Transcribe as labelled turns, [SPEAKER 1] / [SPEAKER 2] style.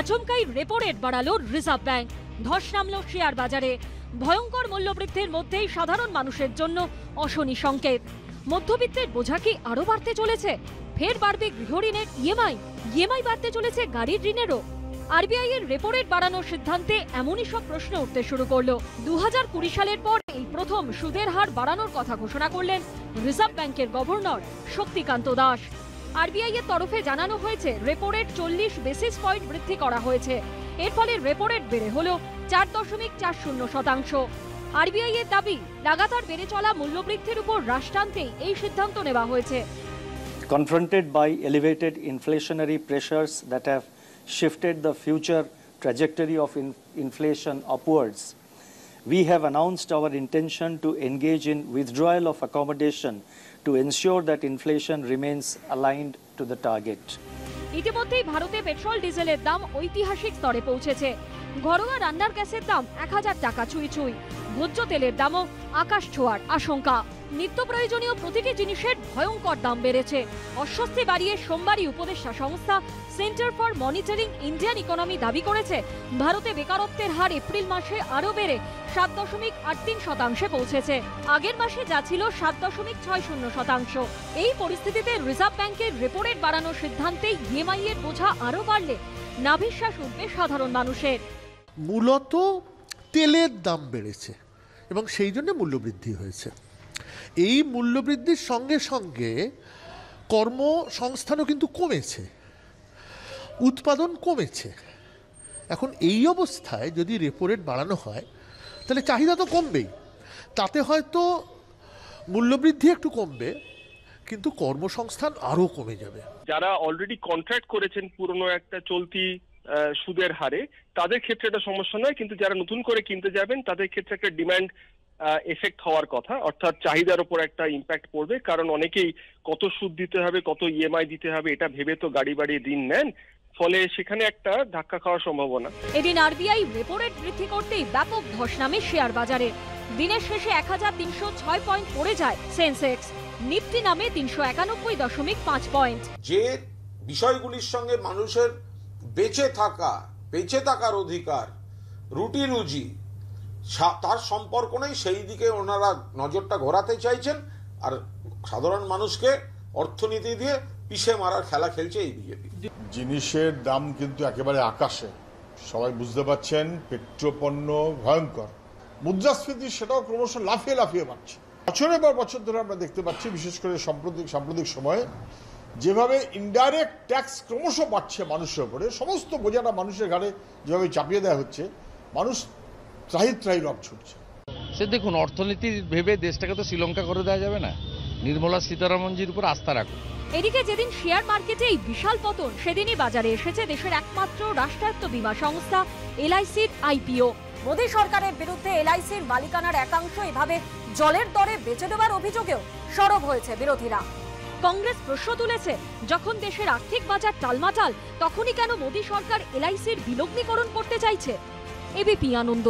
[SPEAKER 1] আচমকাই repo rate বাড়ালো reserve bank ধস নামলো শেয়ার বাজারে। ভয়ঙ্কর মূল্যবৃদ্ধির মধ্যেই সাধারণ মানুষের জন্য অশনি সংকেত। মধ্যবিত্তের বোঝা কি আরও বাড়তে চলেছে? ফের বাড়বে গৃহঋণের ইএমআই ইএমআই বাড়তে চলেছে গাড়ির ঋণেরও। আরবিআই এর রেপো রেট বাড়ানোর সিদ্ধান্তে এমনই সব প্রশ্ন উঠতে শুরু করল। দু সালের পর এই প্রথম সুদের হার বাড়ানোর কথা ঘোষণা করলেন রিজার্ভ ব্যাংকের গভর্নর শক্তিকান্ত দাস। আরবিআই এর তরফে জানানো হয়েছে রেপো রেট চল্লিশ বেসিস পয়েন্ট বৃদ্ধি করা হয়েছে। এর ফলে রেপো রেট বেড়ে হলো চার দশমিক চার শূন্য শতাংশ। আরবিআই এর দাবি লাগাতার বেড়ে চলা মূল্যবৃদ্ধির উপর হ্রাস টানতেই এই সিদ্ধান্ত নেওয়া হয়েছে।
[SPEAKER 2] Confronted by elevated inflationary pressures that have shifted the future trajectory in- inflation upwards, we have announced our intention to engage in withdrawal of accommodation to ensure that inflation remains aligned to the target.
[SPEAKER 1] ইতিমধ্যেই ভারতে petrol ডিজেলের দাম ঐতিহাসিক স্তরে পৌঁছেছে ঘরোয়া রান্নার গ্যাসের দাম এক হাজার টাকা ছুঁই ছুঁই ভোজ্য তেলের দামও আকাশ ছোঁয়ার আশঙ্কা। নিত্য প্রয়োজনীয় প্রতিটি জিনিসের ভয়ঙ্কর দাম বেড়েছে। অস্বস্তি বাড়িয়ে সোমবারই উপদেষ্টা সংস্থা centre for monitoring Indian economy দাবি করেছে, ভারতে বেকারত্বের হার এপ্রিল মাসে আরও বেড়ে সাত দশমিক আট তিন শতাংশে পৌঁছেছে। আগের মাসে যা ছিল সাত দশমিক ছয় শূন্য শতাংশ। এই পরিস্থিতিতে রিজার্ভ ব্যাংকের রেপো রেট বাড়ানোর সিদ্ধান্তে ইএমআই এর বোঝা আরও বাড়লে নাভিশ্বাস উঠবে সাধারণ মানুষের।
[SPEAKER 3] মূলত তেলের দাম বেড়েছে। এবং সেই জন্য মূল্যবৃদ্ধি হয়েছে। এই মূল্যবৃদ্ধির সঙ্গে সঙ্গে কর্মসংস্থানও কিন্তু কমেছে, উৎপাদন কমেছে। এখন এই অবস্থায় যদি রেপো রেট বাড়ানো হয়, তাহলে চাহিদা তো কমবেই। তাতে হয়তো মূল্যবৃদ্ধি একটু কমবে, কিন্তু কর্মসংস্থান আরও কমে যাবে।
[SPEAKER 4] যারা অলরেডি কন্ট্রাক্ট করেছেন পুরনো একটা চলতি সুদের হারে। তাদের ক্ষেত্রে এটা সমস্যা নয় কিন্তু যারা নতুন করে কিনতে যাবেন তাদের ক্ষেত্রে একটা ডিমান্ড এফেক্ট হওয়ার কথা। অর্থাৎ চাহিদার উপর একটা ইম্প্যাক্ট পড়বে কারণ অনেকেই কত সুদ দিতে হবে কত ইএমআই দিতে হবে এটা ভেবে তো গাড়ি বাড়ি ঋণ নেন। ফলে সেখানে একটা ধাক্কা খাওয়ার সম্ভাবনা।
[SPEAKER 1] এদিন আরবিআই রেপো রেট বৃদ্ধি করতেই ব্যাপক ধস নামে শেয়ার বাজারে। দিনের শেষে এক হাজার তিনশো ছয় পয়েন্ট পড়ে যায় সেন্সেক্স। নিফটি নামে তিনশো একানব্বই দশমিক পাঁচ পয়েন্ট
[SPEAKER 5] যে বিষয়গুলির সঙ্গে মানুষের বেঁচে থাকা, বেঁচে থাকার অধিকার, রুটি রুজি তার সম্পর্ক নেই, সেই দিকে ওনারা নজরটা ঘোরাতে চাইছেন, আর সাধারণ মানুষকে অর্থনীতি দিয়ে পিষে মারার খেলা খেলছে এই বিজেপি।
[SPEAKER 6] জিনিসের দাম কিন্তু একেবারে আকাশে। সবাই বুঝতে পারছেন, পেট্রোপণ্য ভয়ঙ্কর। মুদ্রাস্ফীতি সেটাও ক্রমশ লাফিয়ে লাফিয়ে বাড়ছে। বছরের পর বছর ধরে আমরা দেখতে পাচ্ছি, বিশেষ করে সাম্প্রতিক সাম্প্রতিক সময়ে যেভাবে ইনডাইরেক্ট ট্যাক্স ক্রমশ বাড়ছে মানুষের উপরে সমস্ত বোঝাটা মানুষের ঘাড়ে যেভাবে চাপিয়ে দেওয়া হচ্ছে মানুষ ত্রাহি ত্রাহি রব ছুটছে।
[SPEAKER 7] সে দেখুন অর্থনীতি ভেবে দেশটাকে তো শ্রীলঙ্কা করে দেওয়া যাবে না। নির্মলা সীতারামনজির উপর আস্থা রাখুন।
[SPEAKER 1] এদিকে যেদিন শেয়ার মার্কেটে এই বিশাল পতন সেদিনই বাজারে এসেছে দেশের একমাত্র রাষ্ট্রায়ত্ত বীমা সংস্থা এলআইসির আইপিও। মোদী সরকারের বিরুদ্ধে এলআইসির মালিকানার একাংশ এভাবে জলের দরে বেচে দেওয়ার অভিযোগেও সরব হয়েছে বিরোধীরা। কংগ্রেস প্রশ্ন তুলেছে, যখন দেশের আর্থিক বাজার টালমাটাল, তখনই কেন মোদী সরকার এলআইসির বিলগ্নীকরণ করতে চাইছে? এবিপি আনন্দ।